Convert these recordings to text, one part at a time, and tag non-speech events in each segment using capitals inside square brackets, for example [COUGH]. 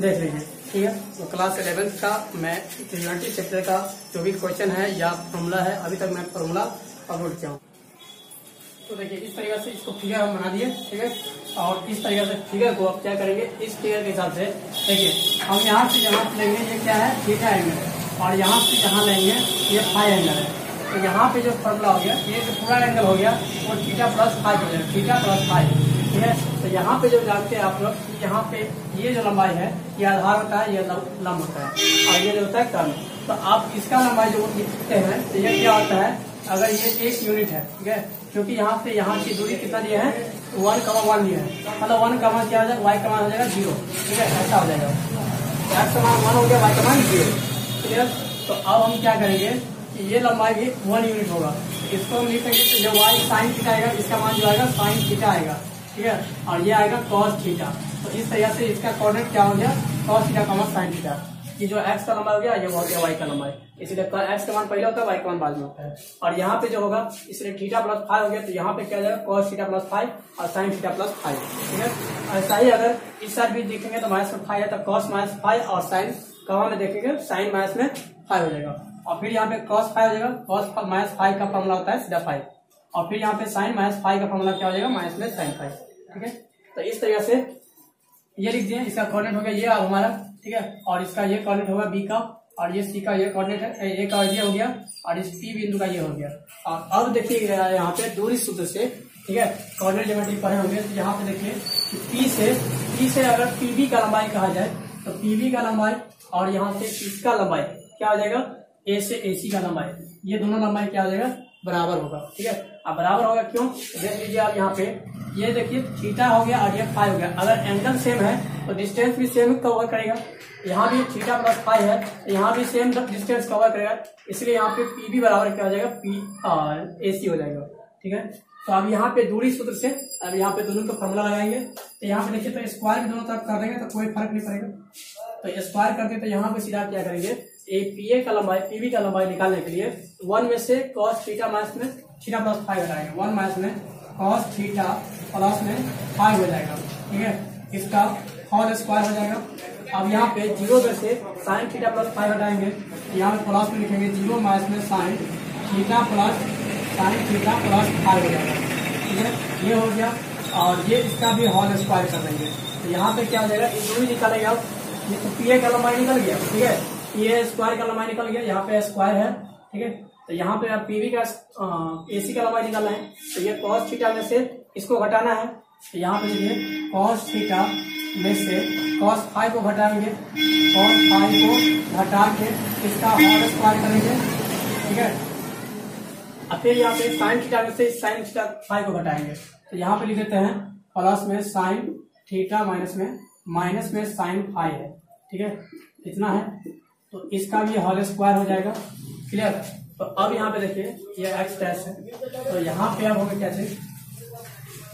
देख लीजिए। ठीक है? तो क्लास इलेवेंथ का मैं ट्रिग्नोमेट्री चैप्टर का जो भी क्वेश्चन है या फॉर्मूला है, अभी तक मैं फॉर्मूला अपलोड किया हूँ। तो देखिए, इस तरीके से इसको फिगर हम बना दिए, ठीक है? और इस तरीके से फिगर को आप क्या करेंगे? इस फिगर के हिसाब से देखिए, हम यहाँ से जहाँ लेंगे, ये क्या है? थीटा एंगल और यहाँ से जहाँ लेंगे, ये फाइव एंगल है। तो यहाँ पे जो फॉर्मूला हो गया, ये जो पूरा एंगल हो गया, वो थीटा प्लस फाइव हो जाएगा थीटा प्लस फाइव ठीक है। तो यहाँ पे जो जानते हैं आप लोग कि यहाँ पे ये जो लंबाई है, ये आधार होता है, ये लंब होता है। और ये जो होता है कर्ण। तो आप इसका लंबाई जो लिखते हैं तो ये क्या होता है, अगर ये एक यूनिट है, ठीक है? क्योंकि यहाँ से यहाँ की दूरी कितना दिया है? वन कमा वन दिया है। मतलब वन कमा क्या हो जाएगा वाई कमा हो जाएगा ज़ीरो ठीक है? ऐसा हो जाएगा। एक्स कमान वन हो गया वाई कमान ज़ीरो तो अब हम क्या करेंगे कि ये लंबाई भी वन यूनिट होगा। इसको हम लिखेंगे तो जब वाई साइन थीटा आएगा, इसका मान जो आएगा साइन थीटा आएगा। ठीक है और ये आएगा कॉस थीटा तो इस तरह से इसका कोऑर्डिनेट क्या हो गया? कॉस थीटा का साइन थीटा ये जो एक्स का लंबाई हो गया, ये हो गया वाई का लंबाई इसलिए एक्स का मान पहले होता है वाई का मान बाद में होता है। और यहाँ पे जो होगा, इसलिए थीटा प्लस फाइव हो गया तो यहाँ पे क्या जाएगा? कॉस थीटा प्लस फाइव और साइन थीटा प्लस फाइव ठीक है? ऐसा ही अगर इस साइड भी देखेंगे तो माइनस में फाइव है तो कॉस माइनस फाइव और साइन कमा में देखेंगे साइन माइनस में फाइव हो जाएगा। और फिर यहाँ पे कॉस फाइव हो जाएगा कॉस माइनस फाइव का फॉर्मूला होता है सीधा फाइव और फिर यहाँ पे साइन माइनस फाइव का फॉर्मूला क्या हो जाएगा? माइनस में साइन फाइव ठीक है? तो इस तरीके से ये लिख दिए, इसका कोऑर्डिनेट हो गया ये हमारा, ठीक है? और इसका ये कोऑर्डिनेट होगा बी का, और ये सी का ये कोऑर्डिनेट है, ए का ये हो गया, और इस पी बिंदु का ये हो गया। और अब देखिए यहाँ पे दूरी सूत्र से, ठीक है? कोऑर्डिनेट ज्योमेट्री पढ़े होंगे तो यहाँ पे देखिए पी से पी से अगर पीबी का लंबाई कहा जाए तो पीबी का लंबाई और यहाँ से इसका लंबाई, क्या हो जाएगा? ए से ए सी का लंबाई। ये दोनों लंबाई क्या हो जाएगा? बराबर होगा, ठीक है? अब बराबर होगा क्यों? देख लीजिए आप यहाँ पे। ये देखिए, थीटा हो गया और ये फाइव हो गया। अगर एंगल सेम है तो डिस्टेंस भी सेम कवर करेगा। यहाँ भी थीटा प्लस फाइव है यहाँ भी सेम डिस्टेंस कवर करेगा। इसलिए यहाँ पे पी भी बराबर क्या हो जाएगा? पी और ए सी हो जाएगा। ठीक है? तो अब यहाँ पे दूरी सूत्र से, अब यहाँ पे दोनों का फॉर्मूला लगाएँगे। तो यहाँ पे देखिए तो स्क्वायर भी दोनों तरफ़ कर देंगे तो कोई फ़र्क नहीं पड़ेगा। तो स्क्वायर करते तो यहाँ पे सीधा क्या करेंगे? ए पी ए का लंबाई पीबी का लंबाई निकालने के लिए वन में से कॉस थीटा माइनस में थीटा प्लस फाइव हटाएँगे वन माइनस में कॉस थीटा प्लस में फाइव हो जाएगा। ठीक है? इसका होल स्क्वायर हो जाएगा। अब यहाँ पे ज़ीरो में से साइन थीटा प्लस फाइव हटाएँगे। यहाँ पे प्लस में लिखेंगे ज़ीरो माइनस में sine theta plus sine theta plus five हो जाएगा। ठीक है? ये हो गया। और ये इसका भी होल स्क्वायर कर देंगे। तो यहाँ पे क्या हो जाएगा? ये दूरी निकालेगा ये तो पी ए का लंबाई निकल गया। ठीक है? ये स्क्वायर का लंबाई निकल गया। यहाँ पे स्क्वायर है। ठीक है? तो यहाँ पे आप पीवी का ए सी का लंबाई निकालना है। तो ये कॉस थीटा में से इसको घटाना है। तो यहाँ पे देखिए कॉस थीटा में से कॉस फाइव को घटाएँगे। कॉस फाइव को घटा के इसका होल स्क्वायर करेंगे। ठीक है? अब फिर यहाँ पे साइन थीटा में से साइन थीटा फाइव को घटाएँगे। तो यहाँ पे लिख देते हैं प्लस में साइन थीटा माइनस में माइनस में साइन फाइव है। ठीक है? इतना है। तो इसका भी होल स्क्वायर हो जाएगा। क्लियर तो अब यहाँ पे देखिए, ये एक्स डैश है। तो यहाँ पे अब होगा कैसे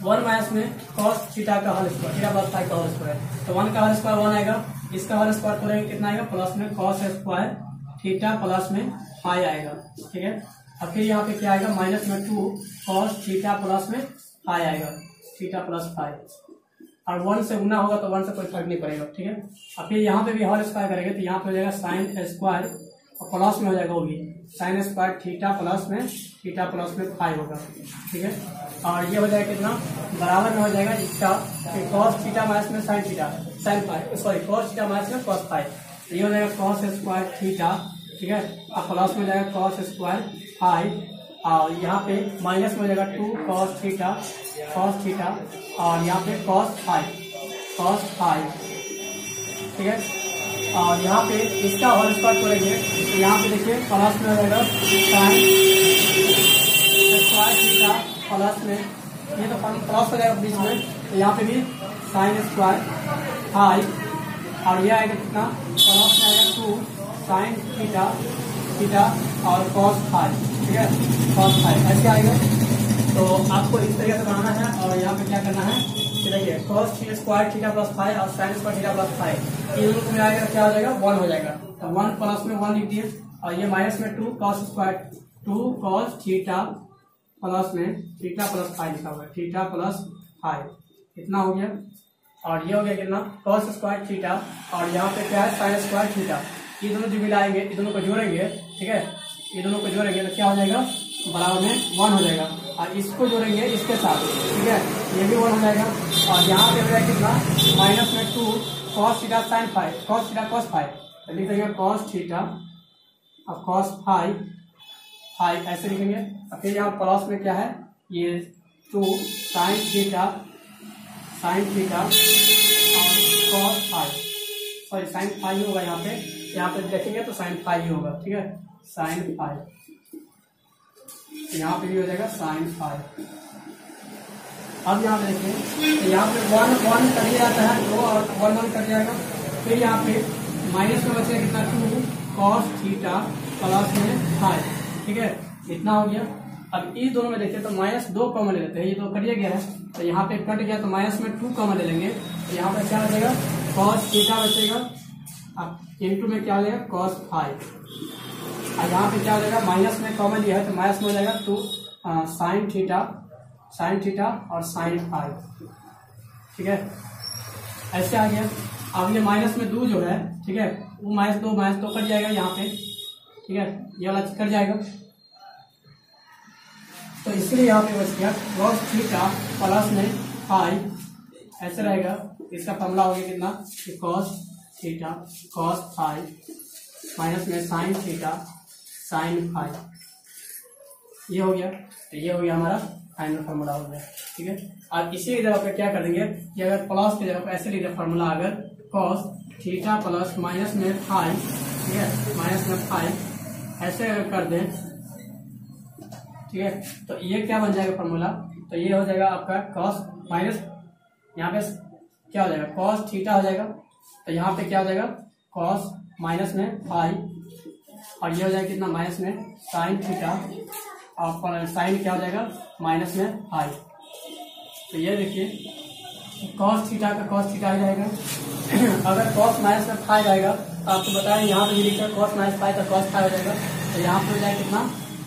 वन माइनस में कॉस थीटा का whole square theta plus five का होल स्क्वायर तो वन का होल स्क्वायर वन आएगा। इसका होल स्क्वायर करेंगे कितना आएगा? प्लस में कॉस स्क्वायर थीटा प्लस में फाइव आएगा। ठीक है? और फिर यहाँ पे क्या आएगा? माइनस में टू कॉस थीटा प्लस में फाइव आएगा। थीटा प्लस फाइव और वन से गुना होगा तो वन से कोई फ़र्क नहीं पड़ेगा। ठीक है? और फिर यहाँ पे भी होल स्क्वायर करेंगे तो यहाँ पे हो जाएगा साइन स्क्वायर और प्लस में हो जाएगा वो भी। साइन स्क्वायर थीटा प्लस में थीटा प्लस में फाइव होगा, ठीक है? और ये हो जाएगा कितना? बराबर में हो जाएगा इसका कॉस थीटा माइनस में sine theta sine five sorry cos theta minus में कॉस फाइव ये हो जाएगा कॉस स्क्वायर थीटा ठीक है? और प्लस में जाएगा कॉस स्क्वायर फाइव और यहाँ पे माइनस में हो जाएगा two cos theta cos theta और यहाँ पे कॉस फाइव कॉस फाइव ठीक है? और यहाँ पे इसका होल स्क्वायर करेंगे तो यहाँ पे देखिए प्लस में जाएगा, साइन स्क्वायर थीटा प्लस में, ये तो प्लस हो जाएगा बीच में तो यहाँ पे भी साइन स्क्वायर फाइव और ये आएगा कितना? प्लस में आएगा टू साइन थीटा थीटा और कॉस फाइव ठीक है? कॉस फाइव ऐसे आएगा। तो आपको इस तरीके से बनाना है, और यहाँ पे क्या करना है? देखिए cos square theta plus five और sine square theta plus five ये क्या हो जाएगा? वन हो जाएगा। तो वन प्लस में वन लिख दिए और ये माइनस में two cos square two cos theta plus में थीटा प्लस फाइव लिखा हुआ है। थीटा प्लस फाइव इतना हो गया? और ये हो गया कितना? कॉस स्क्वायर थीटा और यहाँ पे क्या है? साइन स्क्वायर थीटा ये दोनों जो मिलाएँगे ये दोनों को जोड़ेंगे, ठीक है? ये दोनों को जोड़ेंगे तो क्या हो जाएगा? बराबर में वन हो जाएगा। और इसको जोड़ेंगे, इसके साथ। ठीक है? ये भी वन हो जाएगा। और यहाँ पे हो जाएगा कितना? माइनस में two cos theta sine five cos theta cos five लिख देंगे कॉस थीटा और कॉस फाइव फाइव ऐसे लिखेंगे। और फिर यहाँ प्लस में क्या है? ये two sine theta sine theta और cos five sorry sine five होगा यहाँ पे। यहाँ पे देखेंगे तो साइन फाइव ही होगा, ठीक है? साइन फाइव यहाँ पे भी हो जाएगा साइन फाइव। अब यहाँ पे देखिए तो यहाँ पे वन वन कर दिया जाता है, दो और वन वन कर जाएगा। फिर यहाँ पे माइनस में बचेगा कितना? टू कॉस थीटा प्लस में फाइव ठीक है? इतना हो गया। अब इस दोनों में देखिए तो माइनस दो कॉमन ले लेते हैं। ये तो कटिया गया है तो यहाँ पे कट गया तो माइनस में टू कॉमन ले लेंगे। तो यहाँ पे क्या बचेगा? कॉस थीटा बचेगा। अब इंटू में क्या जाएगा कॉस फाइव और यहाँ पे क्या हो जाएगा माइनस में कॉमन लिया है तो माइनस में हो जाएगा two sine theta sine theta और साइन फाइव ठीक है? ऐसे आ गया। अब ये माइनस में दो जो है, ठीक है? वो माइनस दो माइनस दो कट जाएगा यहाँ पे। ठीक है? ये वाला कट जाएगा। तो इसलिए यहाँ पे बच गया। कॉस थीटा प्लस में फाइव ऐसे रहेगा। इसका फॉर्मूला हो गया कितना? Cos theta cos five minus में साइन थीटा साइन फाइव ये हो गया तो ये हो गया हमारा फाइनल फार्मूला हो गया, ठीक है? और इसी की जगह पे क्या कर देंगे कि अगर प्लस की जगह ऐसे लिखे फार्मूला अगर कॉस थीटा प्लस माइनस में फाइव ठीक है? माइनस में फाइव ऐसे अगर कर दें, ठीक है? तो ये क्या बन जाएगा फार्मूला तो ये हो जाएगा आपका कॉस माइनस यहाँ पे क्या हो जाएगा? कॉस थीटा हो जाएगा। तो यहाँ पे क्या हो जाएगा? कॉस माइनस में फाइव और ये हो जाएगा कितना? माइनस में साइन थीटा और साइन क्या हो जाएगा? माइनस में फाइव तो ये देखिए कॉस थीटा का कॉस थीटा आ जाएगा। [COUGHS] अगर कॉस माइनस में फाइव आएगा तो आपको बताएँ यहाँ पे ये लिखा कॉस माइनस फाइव का कॉस फाइव हो जाएगा। तो यहाँ पे हो जाएगा कितना?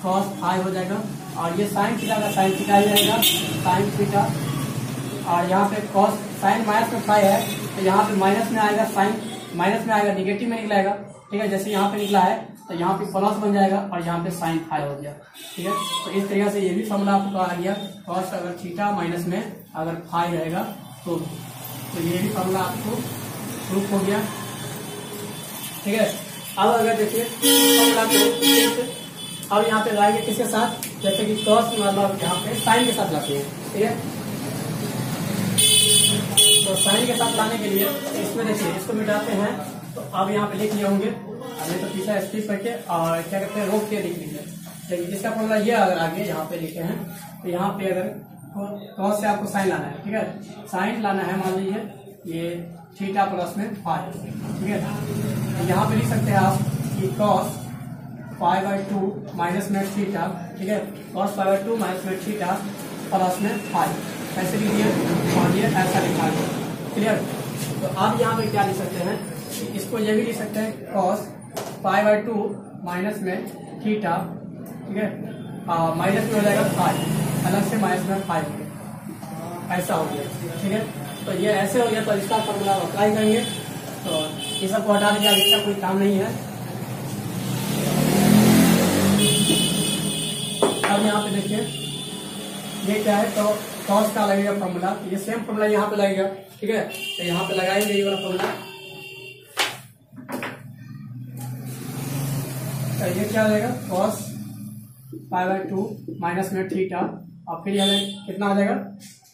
कॉस फाइव हो जाएगा। और ये साइन थीटा का साइन थीटा आ जाएगा। साइन थीटा और यहाँ पे कॉस साइन माइनस में फाइव है तो यहाँ पे माइनस में आएगा साइन माइनस में आएगा निगेटिव में निकलाएगा। ठीक है, जैसे यहाँ पे निकला है तो यहाँ पे प्लस बन जाएगा और यहाँ पे साइन फाइव हो गया। ठीक है तो इस तरीके से ये भी फॉर्मूला आपको आ गया कॉस अगर थीटा माइनस में अगर फाइव रहेगा तो तो ये भी फॉर्मूला आपको प्रूफ हो गया। ठीक है, अब अगर देखिए अब यहाँ पे लाएँगे किसके साथ? जैसे कि कॉस मतलब यहाँ पे साइन के साथ लाते हैं। ठीक है तो साइन के साथ लाने के लिए इसमें देखिए, इसको मिटाते हैं। तो अब यहाँ पे लिख लिए होंगे। अभी तो पीछा स्किप करके, और क्या कहते हैं, रोक के लिख लीजिए। लेकिन इसका फॉर्मूला ये अगर आगे यहाँ पे लिखे हैं तो यहाँ पे अगर कॉस से आपको साइन लाना है, ठीक है? साइन लाना है, मान लीजिए, ये थीटा प्लस में फाइव, ठीक है? तो यहाँ पे लिख सकते हैं आप कि cos five by two minus में थीटा, ठीक है? Cos five by two minus में थीटा प्लस में फाइव। ऐसे लीजिए और ये ऐसा लिखा है। क्लियर तो अब यहाँ पे क्या लिख सकते हैं? इसको ये भी लिख सकते हैं cos five by two minus में थीटा ठीक है? माइनस में हो जाएगा फाइव अलग से माइनस में फाइव हो गया। ऐसा हो गया, ठीक है? तो ये ऐसे हो गया तो इसका फॉर्मूला अप्लाई करेंगे। तो ये सबको हटा दीजिए, इसका कोई काम नहीं है। अब यहाँ पे देखिए, ये क्या है? तो कॉस का लगेगा फॉर्मूला ये सेम फॉर्मूला यहाँ पे लगेगा, ठीक है? तो यहाँ पे लगाएँगे ये वाला फॉर्मूला तो ये क्या हो cos five by two minus में थीटा और फिर यहाँ कितना हो जाएगा?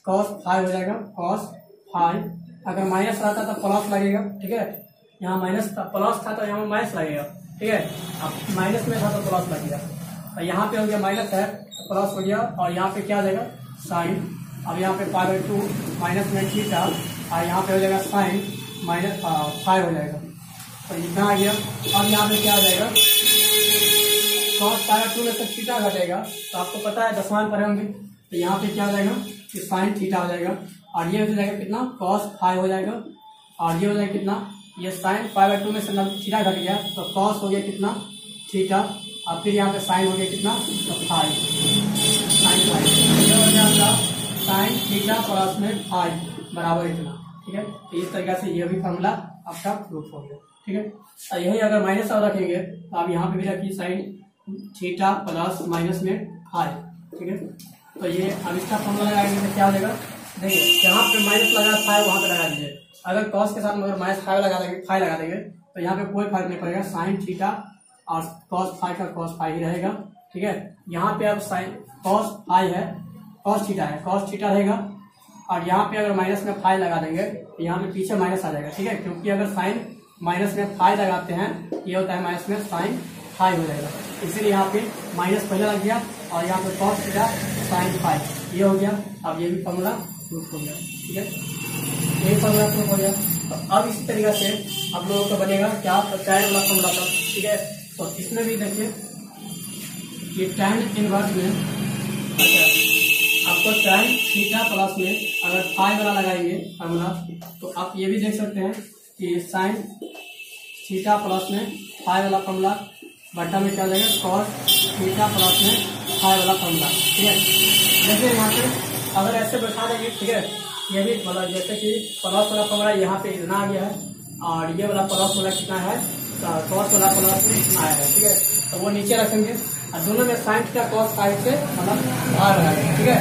कॉस फाइव हो जाएगा। कॉस फाइव अगर माइनस रहता तो प्लस लगेगा, ठीक है? यहाँ माइनस था प्लस था तो यहाँ माइनस लगेगा, ठीक है? अब माइनस में था तो प्लस लगेगा। और यहाँ पे हो गया माइनस है तो प्लस हो गया। और यहाँ पे क्या हो जाएगा? साइन अब यहाँ पे फाइव बाई टू माइनस में थीटा और यहाँ पे हो जाएगा साइन माइनस फाइव हो जाएगा। तो इतना आ गया। अब यहाँ पे क्या हो जाएगा? कॉस पावर टू में से थीटा घटेगा। तो आपको पता है दसवान पर होंगे तो यहाँ पे क्या हो जाएगा? कि साइन थीटा हो जाएगा। और ये हो जाएगा कितना? कॉस फाइव हो जाएगा। और ये हो जाएगा कितना? ये साइन फाइव बाई टू में से थीटा घट गया। तो कॉस हो गया कितना? थीटा और फिर यहाँ पे साइन हो गया कितना? तो फाइव साइन फाइव हो गया साइन थीटा प्लस में फाइव बराबर इतना, ठीक है? तो इस तरीके से यह भी फॉर्मूला आपका प्रूफ हो गया, ठीक है? और यही अगर माइनस और रखेंगे तो आप यहाँ पे भी रखिए साइन थीटा प्लस माइनस में फाइव ठीक है? तो ये अब इसका फॉर्मूला लगाएँगे तो क्या हो जाएगा देखिए, जहाँ पे माइनस लगा फाइव वहाँ पे लगा दीजिए। अगर कॉस के साथ अगर माइनस फाइव लगा देंगे फाइव लगा देंगे तो यहाँ पे कोई फ़र्क नहीं पड़ेगा साइन थीटा और कॉस फाइव का कॉस फाइव ही रहेगा, ठीक है? यहाँ पे अब साइन कॉस फाइव है कॉस थीटा है। कॉस थीटा रहेगा। और यहाँ पे अगर माइनस में फाइव लगा देंगे तो यहाँ पे पीछे माइनस आ जाएगा, ठीक है? क्योंकि अगर साइन माइनस में फाइव लगाते हैं, ये होता है माइनस में साइन फाइव हो जाएगा। इसीलिए यहाँ पे माइनस पहले लग गया, और यहाँ पे कॉस थीटा साइन फाइव ये हो गया। अब ये भी फॉर्मूला प्रूफ हो गया, ठीक है? ये फॉर्मूला प्रूफ हो गया। तो अब इसी तरीके से आप लोगों का बनेगा क्या टैन वाला फॉर्मूला था, ठीक है? तो इसमें भी देखिए, ये टैन इनवर्स में आपको टैन थीटा प्लस में अगर फाइव वाला लगाएँगे फॉर्मूला तो आप ये भी देख सकते हैं कि साइन थीटा प्लस में फाइव वाला फॉर्मूला बट्टा में क्या जाएगा कॉस थीटा प्लस में फाइव वाला फॉर्मूला ठीक है? जैसे यहाँ पे अगर ऐसे बैठा देंगे, ठीक है? ये भी मतलब जैसे कि प्लस वाला फॉर्मूला यहाँ पे इतना आ गया है, और ये वाला प्लस वाला कितना है? कॉस वाला प्लस में इतना आया है, ठीक है? तो वो नीचे रखेंगे। और दोनों में साइंस का कॉस फाइव से मतलब भार लगा देंगे ठीक है?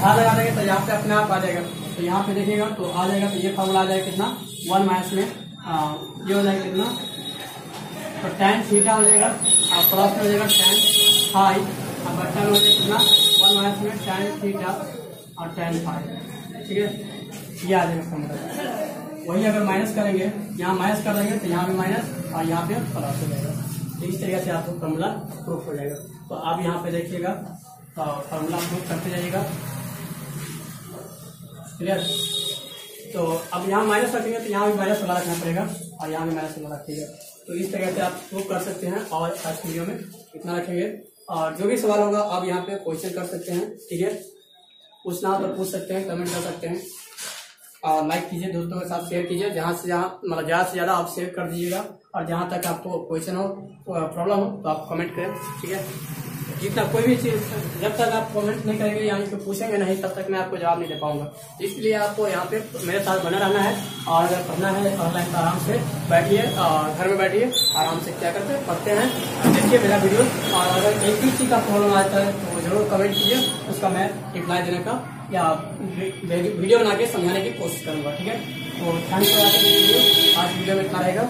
भार लगा देंगे तो यहाँ पे अपने आप आ जाएगा। तो यहाँ पे देखिएगा तो आ जाएगा तो ये फॉर्मूला आ जाएगा कितना? वन माइनस में आ, ये हो जाएगा कितना? तो टेन थीटा हो जाएगा और प्लस में हो जाएगा टेन फाइव और बट्टा में हो जाएगा कितना? वन माइनस में टेन थीटा और टेन फाइव ठीक है? ये आ जाएगा फॉर्मूला वही अगर माइनस करेंगे यहाँ माइनस कर देंगे तो यहाँ पे माइनस और यहाँ पे प्लस हो जाएगा। तो इस तरीके से आपको फॉर्मूला प्रूफ हो जाएगा। तो आप यहाँ पे देखिएगा तो फॉर्मूला प्रूफ करते जाइएगा। क्लियर तो अब यहाँ माइनस रखेंगे तो यहाँ भी माइनस वाला रखना पड़ेगा और यहाँ भी माइनस वाला रखिएगा। तो इस तरह से आप प्रूव कर सकते हैं और आज वीडियो में इतना रखेंगे। और जो भी सवाल होगा, आप यहाँ पे क्वेश्चन कर सकते हैं, ठीक है? पूछना हो तो पूछ सकते हैं कमेंट कर सकते हैं। और लाइक कीजिए, दोस्तों के साथ शेयर कीजिए, जहाँ से जहाँ मतलब ज़्यादा से ज़्यादा आप शेयर कर दीजिएगा। और जहाँ तक आपको क्वेश्चन हो प्रॉब्लम हो तो आप कमेंट करें, ठीक है? जितना कोई भी चीज़, जब तक आप कमेंट नहीं करेंगे, यानी कि पूछेंगे नहीं, तब तक मैं आपको जवाब नहीं दे पाऊँगा। इसलिए आपको यहाँ पे मेरे साथ बना रहना है, और अगर पढ़ना है ऑनलाइन तो आराम से बैठिए और घर में बैठिए, आराम से क्या करते हैं, पढ़ते हैं, देखिए मेरा वीडियो और अगर एक भी चीज़ का प्रॉब्लम आता है तो ज़रूर कमेंट कीजिए, उसका मैं रिप्लाई देने का, या वीडियो बना के समझाने की कोशिश करूँगा, ठीक है? तो थैंक यू आज वीडियो में इतना रहेगा।